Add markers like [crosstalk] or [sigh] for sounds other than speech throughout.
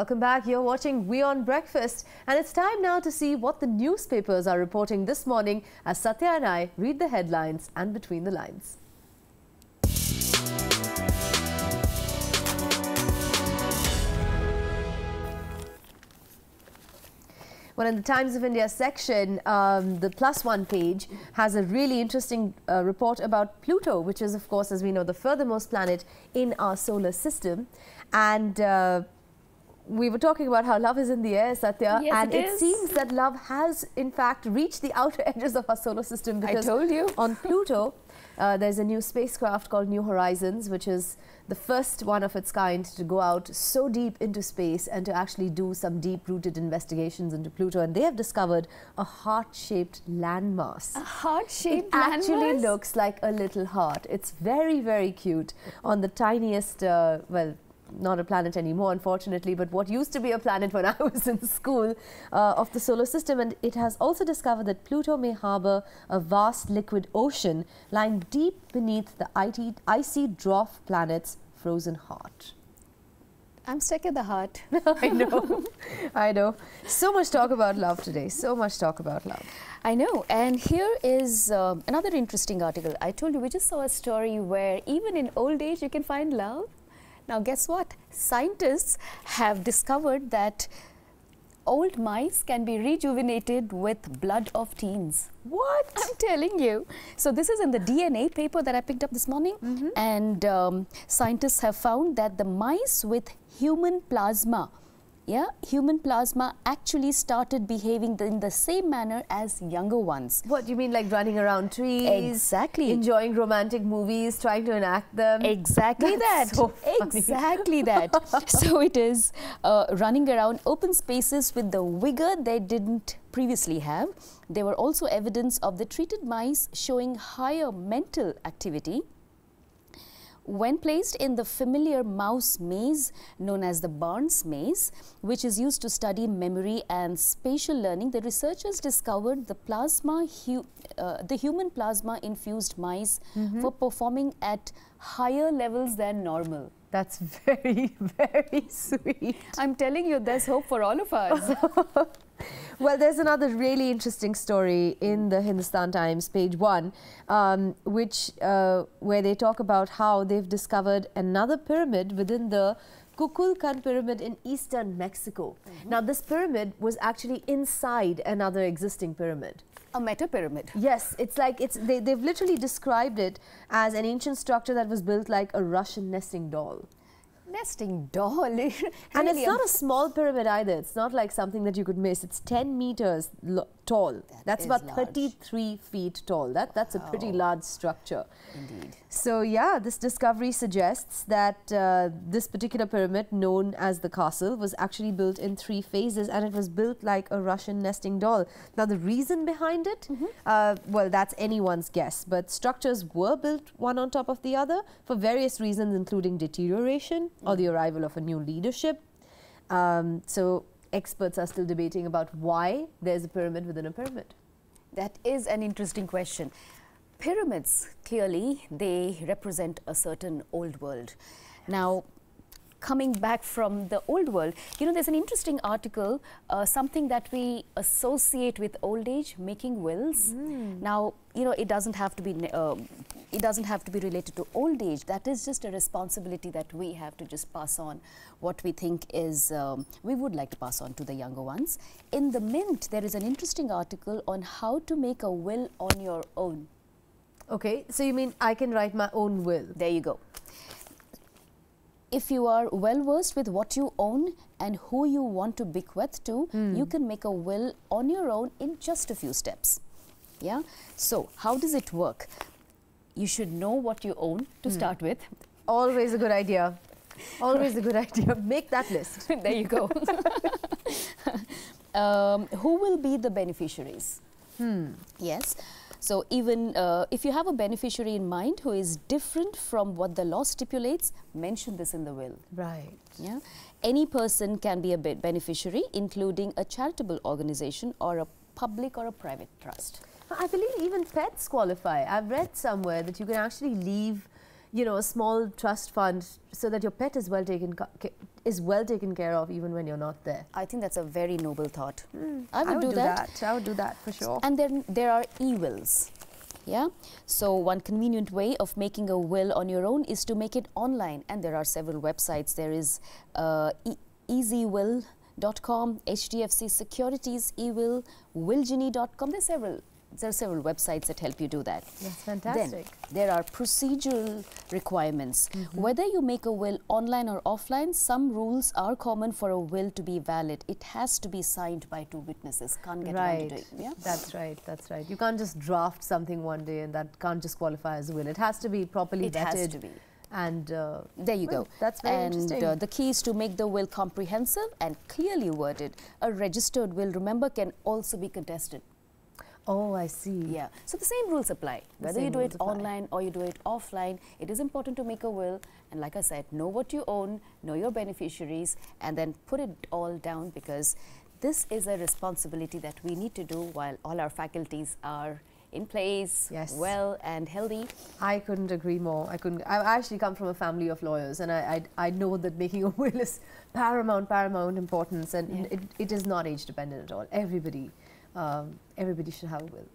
Welcome back. You're watching WION Breakfast, and it's time now to see what the newspapers are reporting this morning as Satya and I read the headlines and between the lines. Well, in the Times of India section, um, the plus one page has a really interesting uh, report about Pluto, which is, of course, as we know, the furthermost planet in our solar system. And uh, we were talking about how love is in the air, Satya, yes, and it, it seems that love has, in fact, reached the outer [laughs] edges of our solar system. because I told you. on [laughs] Pluto, uh, there's a new spacecraft called New Horizons, which is the first one of its kind to go out so deep into space and to actually do some deep-rooted investigations into Pluto. And they have discovered a heart-shaped landmass. A heart-shaped It actually landmass? looks like a little heart. It's very, very cute on the tiniest, uh, well, not a planet anymore, unfortunately, but what used to be a planet when [laughs] I was in school uh, of the solar system. And it has also discovered that Pluto may harbor a vast liquid ocean lying deep beneath the icy, icy dwarf planet's frozen heart. I'm stuck at the heart. [laughs] I know, I know. So much talk about love today. So much talk about love. I know. And here is uh, another interesting article. I told you we just saw a story where even in old age you can find love. Now, guess what? Scientists have discovered that old mice can be rejuvenated with blood of teens. What? [laughs] I'm telling you. So this is in the DNA paper that I picked up this morning, and um, scientists have found that the mice with human plasma, yeah, human plasma actually started behaving in the same manner as younger ones. What do you mean, like running around trees? Exactly. Enjoying romantic movies, trying to enact them. Exactly That's that. [laughs] so exactly that. so it is uh, running around open spaces with the vigor they didn't previously have. There were also evidence of the treated mice showing higher mental activity. When placed in the familiar mouse maze known as the Barnes maze, which is used to study memory and spatial learning, the researchers discovered the plasma, hu uh, the human plasma infused mice were performing at higher levels than normal. That's [laughs] very, very sweet. I'm telling you, there's hope for all of us. [laughs] Well, there's another really interesting story in the Hindustan Times, page one, um, which uh, where they talk about how they've discovered another pyramid within the Kukulkan pyramid in eastern Mexico. Now, this pyramid was actually inside another existing pyramid. A meta pyramid. Yes, it's like it's they, they've literally described it as an ancient structure that was built like a Russian nesting doll. Nesting doll. [laughs] And it's not a small pyramid either. It's not like something that you could miss. It's 10 meters tall. That's about large. 33 feet tall. That That's a pretty large structure. Indeed. So, yeah, this discovery suggests that uh, this particular pyramid, known as the castle, was actually built in three phases and it was built like a Russian nesting doll. Now, the reason behind it, uh, well, that's anyone's guess, but structures were built one on top of the other for various reasons, including deterioration or the arrival of a new leadership. Um, so, experts are still debating about why there's a pyramid within a pyramid. That is an interesting question. Pyramids, clearly, they represent a certain old world. Now, coming back from the old world, you know, there's an interesting article, uh, something that we associate with old age, making wills. Now, you know, it doesn't have to be, um, it doesn't have to be related to old age. That is just a responsibility that we have to just pass on what we think is, um, we would like to pass on to the younger ones. In the Mint, there is an interesting article on how to make a will on your own. Okay, so you mean I can write my own will? There you go. If you are well versed with what you own and who you want to bequeath to, hmm. you can make a will on your own in just a few steps. Yeah. So, how does it work? You should know what you own to hmm. start with. Always a good idea. [laughs] Always a good idea. Make that list. [laughs] there you go. [laughs] um, who will be the beneficiaries? Hmm. Yes. So even uh, if you have a beneficiary in mind who is different from what the law stipulates, mention this in the will. Right. Yeah. Any person can be a beneficiary, including a charitable organization or a public or a private trust. I believe even pets qualify. I've read somewhere that you can actually leave you know, a small trust fund so that your pet is well taken is well taken care of even when you're not there. I think that's a very noble thought. Mm, I, would I would, do, do that. that. I would do that for sure. And then there are e-wills. Yeah. So one convenient way of making a will on your own is to make it online, and there are several websites. There is uh, e easywill.com, HDFC Securities eWill, willgenie.com. There's several there are several websites that help you do that. That's fantastic. Then there are procedural requirements. Mm -hmm. Whether you make a will online or offline, some rules are common for a will to be valid. It has to be signed by two witnesses. Can't get right. to it. Yeah? That's right. That's right. You can't just draft something one day and that can't just qualify as a will. It has to be properly it vetted. It has to be and uh, there you well, go. That's very and, interesting. uh, the key is to make the will comprehensive and clearly worded. A registered will, remember, can also be contested. Oh, I see. Yeah. So the same rules apply. The Whether you do it apply. online or you do it offline, it is important to make a will. And like I said, know what you own, know your beneficiaries, and then put it all down because this is a responsibility that we need to do while all our faculties are in place, yes. well and healthy. I couldn't agree more. I couldn't. I actually come from a family of lawyers, and I I, I know that making a will is [laughs] paramount, paramount importance, and yeah. it, it is not age dependent at all. Everybody um, everybody should have a will.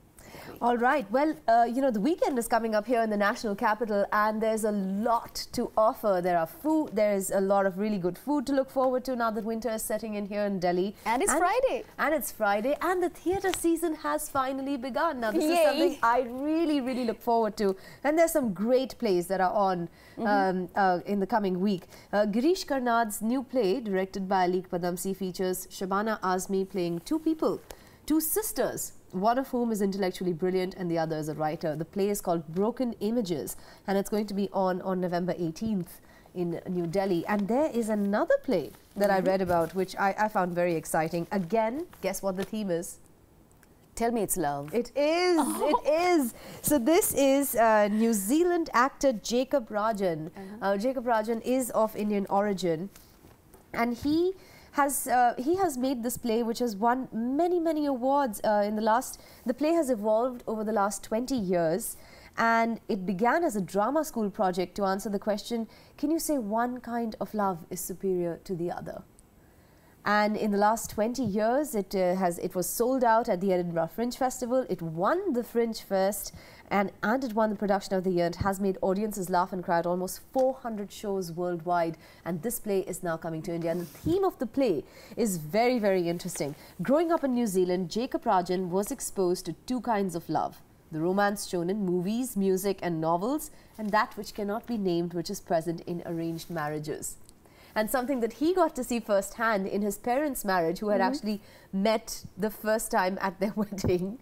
All right. Well, uh, you know, the weekend is coming up here in the national capital, and there's a lot to offer. There are food. There's a lot of really good food to look forward to now that winter is setting in here in Delhi. And it's and, Friday. And it's Friday, and the theatre season has finally begun. Now, this Yay. is something I really, really look forward to. And there's some great plays that are on mm -hmm. um, uh, in the coming week. Uh, Girish Karnad's new play, directed by Alyque Padamsee, features Shabana Azmi playing two people two sisters, one of whom is intellectually brilliant and the other is a writer. The play is called Broken Images and it's going to be on on November 18th in New Delhi. And there is another play that mm -hmm. I read about which I, I found very exciting. Again, guess what the theme is? Tell me it's love. It is. Oh. It is. So this is uh, New Zealand actor Jacob Rajan. Uh -huh. uh, Jacob Rajan is of Indian origin, and he has uh, he has made this play which has won many many awards uh, in the last the play has evolved over the last 20 years. And it began as a drama school project to answer the question can you say one kind of love is superior to the other and in the last 20 years it uh, has it was sold out at the Edinburgh Fringe Festival. It won the Fringe First and, and it won the production of the year. And has made audiences laugh and cry at almost 400 shows worldwide. And this play is now coming to India. And the theme of the play is very very interesting. Growing up in New Zealand, Jacob Rajan was exposed to two kinds of love the romance shown in movies, music and novels and that which cannot be named which is present in arranged marriages and something that he got to see firsthand in his parents' marriage, who had mm -hmm. actually met the first time at their [laughs] wedding.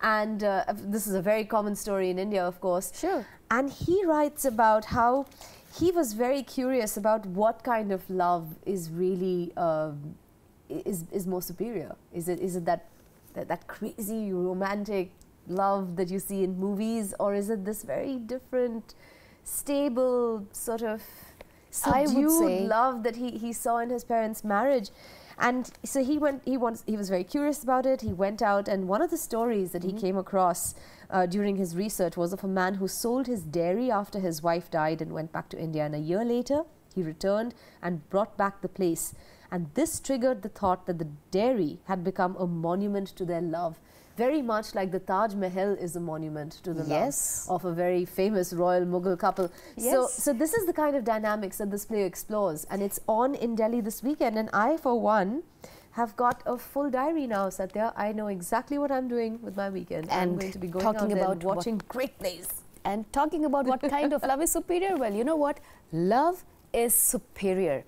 And uh, this is a very common story in India, of course. Sure. And he writes about how he was very curious about what kind of love is really um, is is more superior. Is it is it that, that that crazy romantic love that you see in movies, or is it this very different, stable sort of subdued love that he, he saw in his parents' marriage? And so he went. He wants. He was very curious about it. He went out, and one of the stories that mm -hmm. he mm-hmm. came across uh, during his research was of a man who sold his dairy after his wife died and went back to India. And a year later, he returned and brought back the place. And this triggered the thought that the dairy had become a monument to their love very much like the Taj Mahal is a monument to the yes. love of a very famous royal Mughal couple. Yes. So, so this is the kind of dynamics that this play explores, and it's on in Delhi this weekend. And I, for one, have got a full diary now, Satya. I know exactly what I'm doing with my weekend. And I'm going to be going talking out about watching great plays. And talking about what kind of love is superior, well, you know what? Love is superior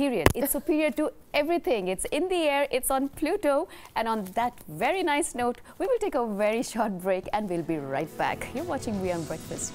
It's superior to everything. It's in the air, it's on Pluto. And on that very nice note, we will take a very short break and we'll be right back. You're watching WION Breakfast.